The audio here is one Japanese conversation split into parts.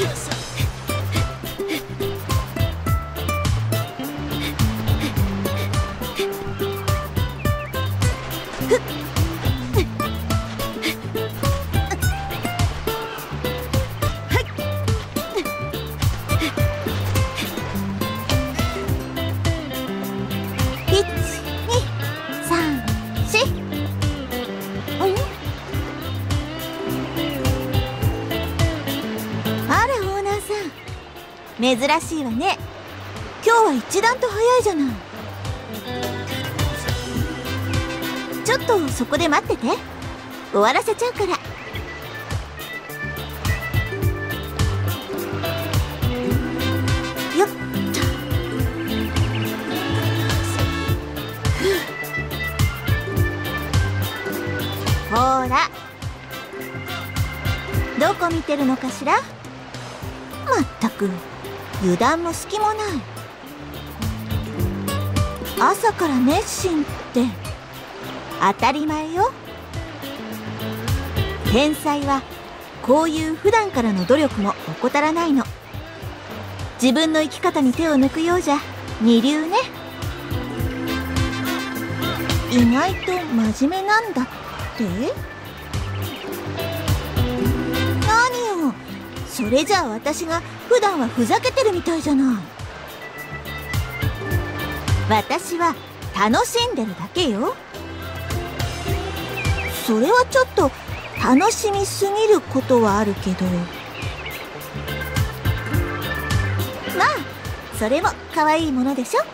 It's 珍しいわね。今日は一段と早いじゃない。ちょっとそこで待ってて。終わらせちゃうから。よっと。ほら。どこ見てるのかしら？まったく。油断も隙もない。朝から熱心って。当たり前よ。天才はこういう普段からの努力も怠らないの。自分の生き方に手を抜くようじゃ二流ね。意外と真面目なんだって？それじゃあ私が普段はふざけてるみたいじゃない。私は楽しんでるだけよ。それはちょっと楽しみすぎることはあるけど。まあそれも可愛いものでしょ。ね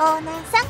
オーナーさん。